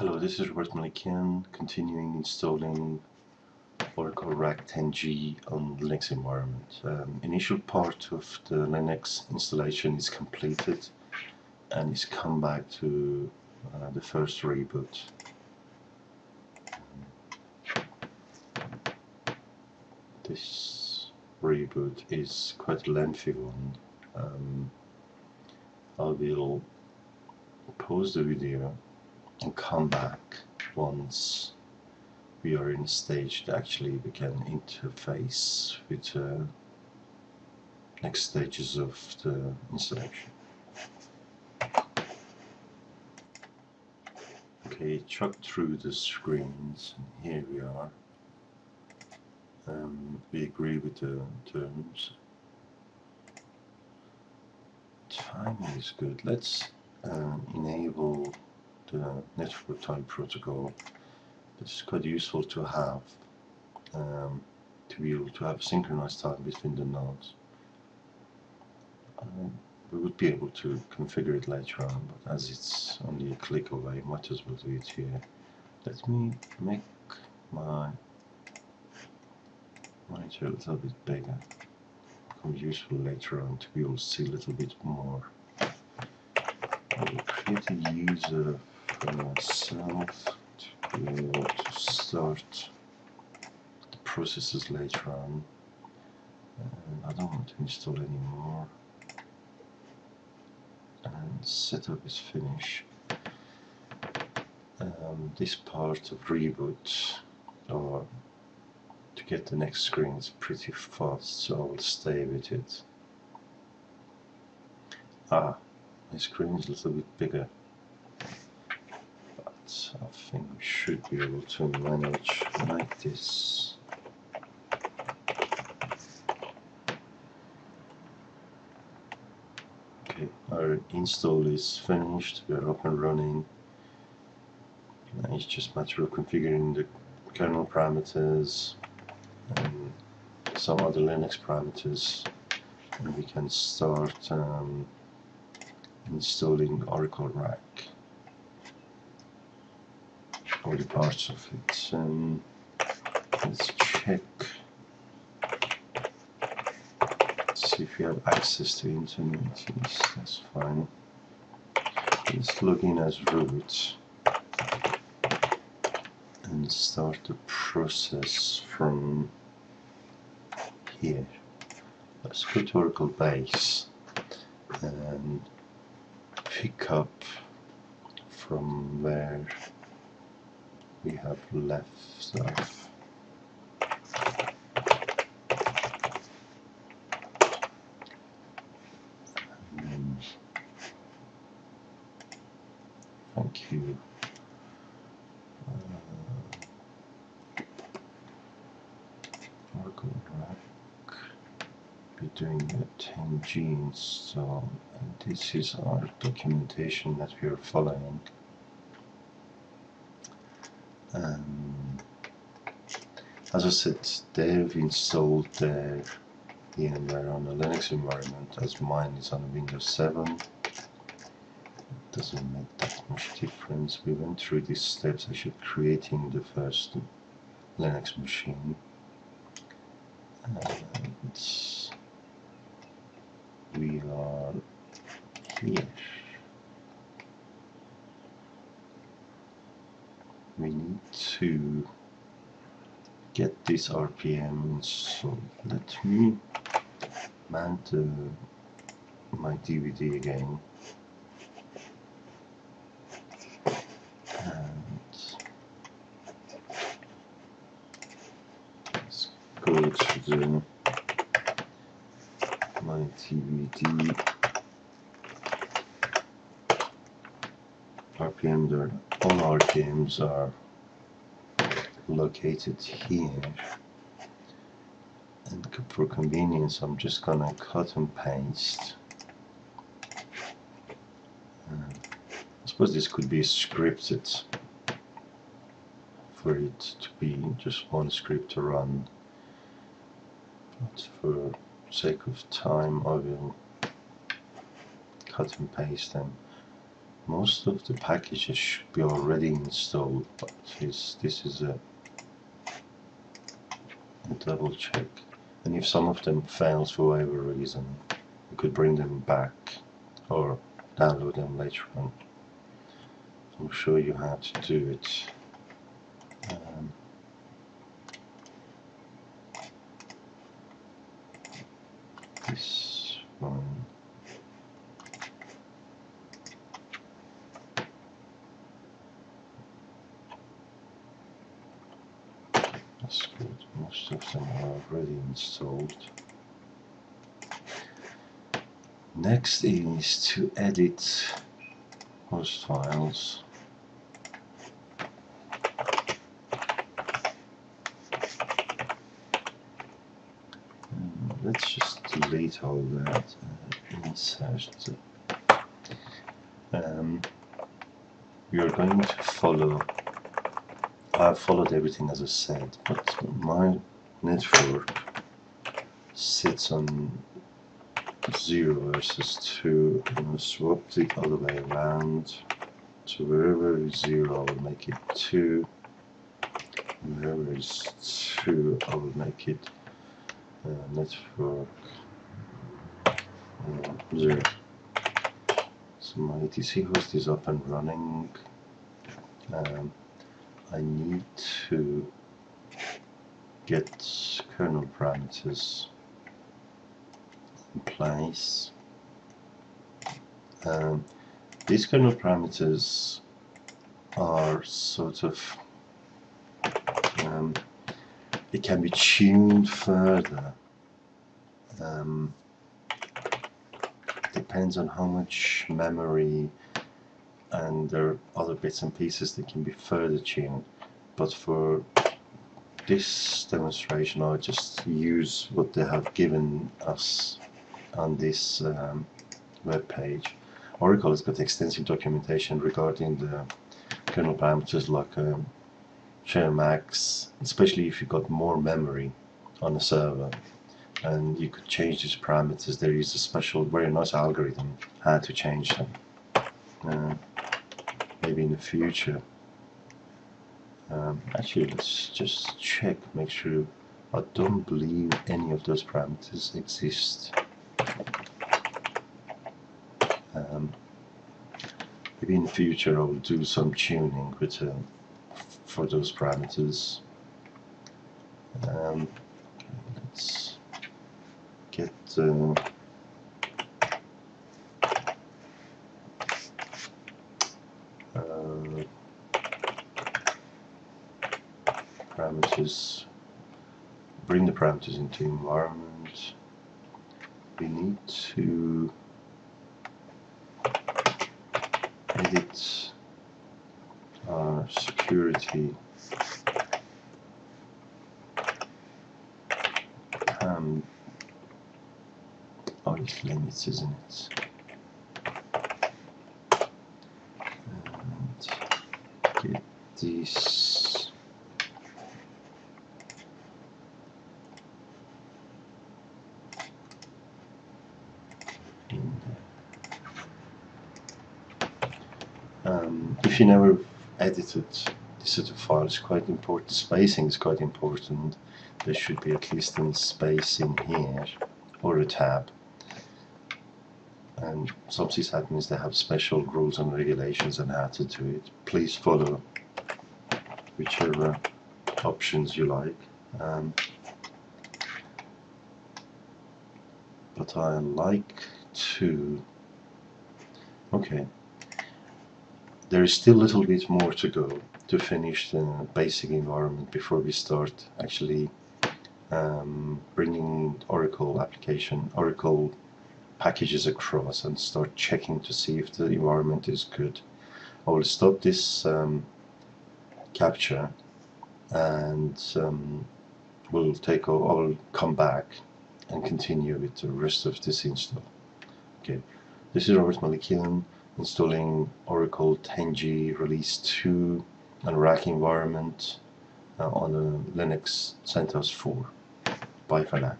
Hello, this is Robert Malikian, continuing installing Oracle RAC 10G on Linux environment. Um, initial part of the Linux installation is completed and it's come back to uh, the first reboot. This reboot is quite a lengthy one. Um, I will pause the video and come back once we are in a stage that actually we can interface with the next stages of the installation. Okay, chuck through the screens, and here we are. Um, we agree with the terms. Timing is good. Let's um, enable the network time protocol. It's quite useful to have um, to be able to have synchronized time between the nodes. Um, we would be able to configure it later on, but as it's only a click away, might as well do it here. Let me make my monitor a little bit bigger. Become useful later on to be able to see a little bit more. I will create a user myself to be able to start the processes later on. And I don't want to install anymore. And setup is finished. Um, this part of reboot or to get the next screen is pretty fast so I will stay with it. Ah, my screen is a little bit bigger I think we should be able to manage like this. Okay, our install is finished, we are up and running. Now it's just a matter of configuring the kernel parameters and some other Linux parameters and we can start um, installing Oracle RAC all the parts of it um, let's check. Let's see if we have access to internet. Yes that's fine. Let's log in as root and start the process from here. Let's go to Oracle base and pick up from where we have left off. thank you. Uh, Oracle RAC. Be doing a 10G install, and this is our documentation that we are following. Um, as I said, they've installed their VMware on a Linux environment as mine is on Windows 7. It doesn't make that much difference. We went through these steps actually creating the first Linux machine. And we are here. We need to get this RPM so let me mount uh, my DVD again. And let's go to the my DVD RPM there all RPMs are located here. And for convenience I'm just gonna cut and paste. Uh, I suppose this could be scripted for it to be just one script to run. But for sake of time I will cut and paste them most of the packages should be already installed but this, this is a, a double check. And if some of them fails for whatever reason you could bring them back or download them later on. I'll show you how to do it. Um, this one That's good. Most of them are already installed. Next is to edit host files. Um, let's just delete all that. Uh, insert. Um, we are going to follow I've followed everything as I said, but my network sits on 0 versus 2. I'm going to swap the other way around. So wherever is 0, I will make it 2. Wherever is 2, I will make it uh, network uh, 0. So my etc host is up and running. Um, I need to get kernel parameters in place. Um, these kernel parameters are sort of um, it can be tuned further um, depends on how much memory and there are other bits and pieces that can be further tuned but for this demonstration I just use what they have given us on this um, web page. Oracle has got extensive documentation regarding the kernel parameters like um, shmmax, especially if you've got more memory on the server and you could change these parameters. There is a special, very nice algorithm how to change them. Uh, maybe in the future. Um, actually, let's just check, make sure. I don't believe any of those parameters exist. Um, maybe in the future I will do some tuning with uh, for those parameters. Um, let's get uh, parameters, bring the parameters into environment. We need to edit our security um, oh it's limits isn't it and get this Um, if you never edited this sort of file, quite important. Spacing is quite important. There should be at least a space in here or a tab. And some sysadmins they have special rules and regulations on how to do it. Please follow whichever options you like. Um, but I like to okay there is still a little bit more to go to finish the basic environment before we start actually um, bringing Oracle application, Oracle packages across and start checking to see if the environment is good. I will stop this um, capture and um, we'll take I will come back and continue with the rest of this install. Okay, this is Robert Malikian installing Oracle 10G Release 2 on a RAC environment uh, on a Linux CentOS 4. Bye for now.